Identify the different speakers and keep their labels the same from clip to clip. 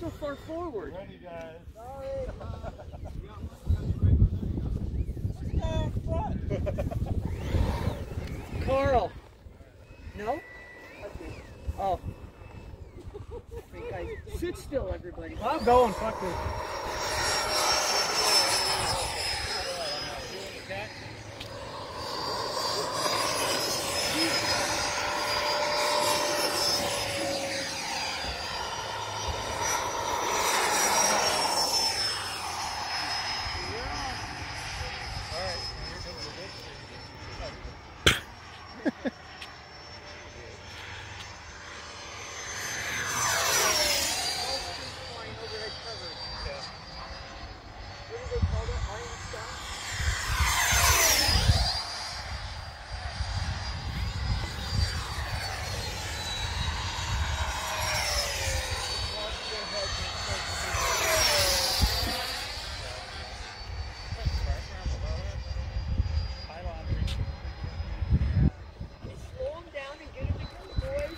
Speaker 1: so far forward.
Speaker 2: Ready, guys.
Speaker 1: Carl. No? Oh. Sit still, everybody.
Speaker 2: I'm going. Fuck this.
Speaker 1: Slow him down and get him to come, boys.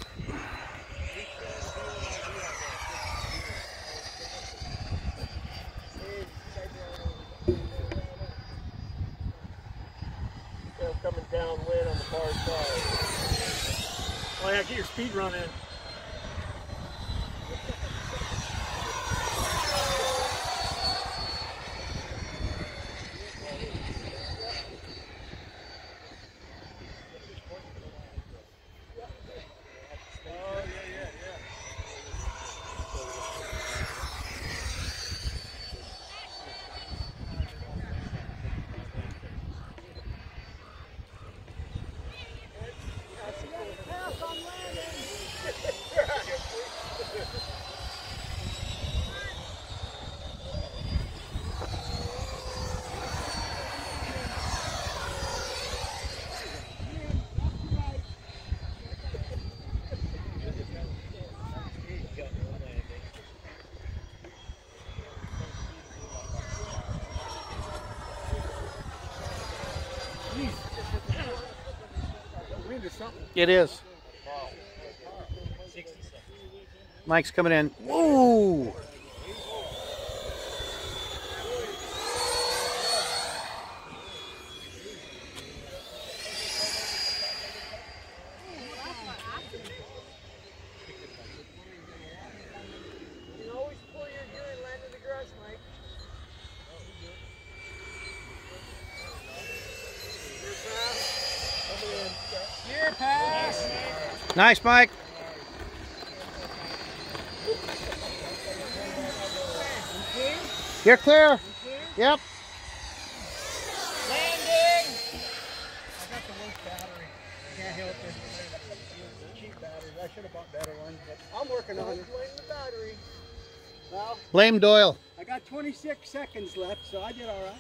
Speaker 2: They're coming downwind on the far side. Oh yeah, get your speed run in.
Speaker 3: It is. Mike's coming in. Whoa!
Speaker 1: You can always pull your gear and land in the grass, Mike. Gear pass.
Speaker 3: Nice, Mike. You're clear. Yep.
Speaker 1: Landing.
Speaker 2: I got the worst battery. Can't help it. Cheap batteries. I should have bought better ones, but I'm working on it.
Speaker 1: Blame the battery.
Speaker 2: Well,
Speaker 3: Blame Doyle.
Speaker 2: I got 26 seconds left, so I did all right.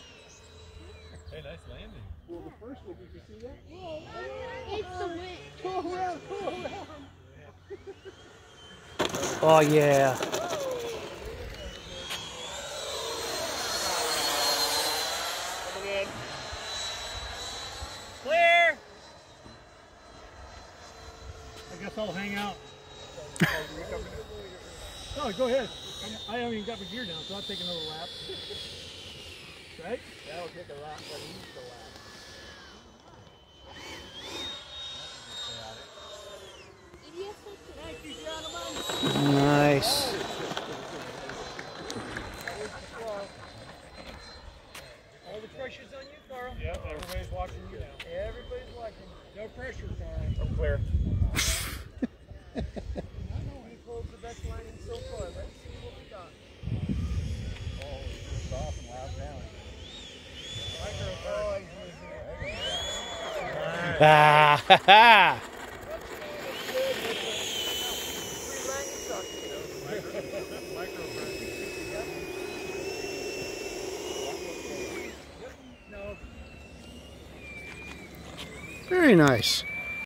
Speaker 4: Hey, nice landing.
Speaker 2: Well, the first one, did you see that?
Speaker 5: It's the wind.
Speaker 2: Go around, go around.
Speaker 3: Oh, yeah.
Speaker 1: Clear.
Speaker 2: I guess I'll hang out. no, oh, go ahead. I'm- I haven't even got my gear down, so I'll take another lap. Right? That'll take a lap, but he's the lap.
Speaker 3: Nice.
Speaker 1: All the pressure's on you, Carl.
Speaker 2: Yep, everybody's watching you now.
Speaker 1: Everybody's watching.
Speaker 2: No pressure, Carl. I'm clear.
Speaker 1: He pulled the best landing so far. Let's see what we got.
Speaker 3: Ah, ha, ha. Very nice.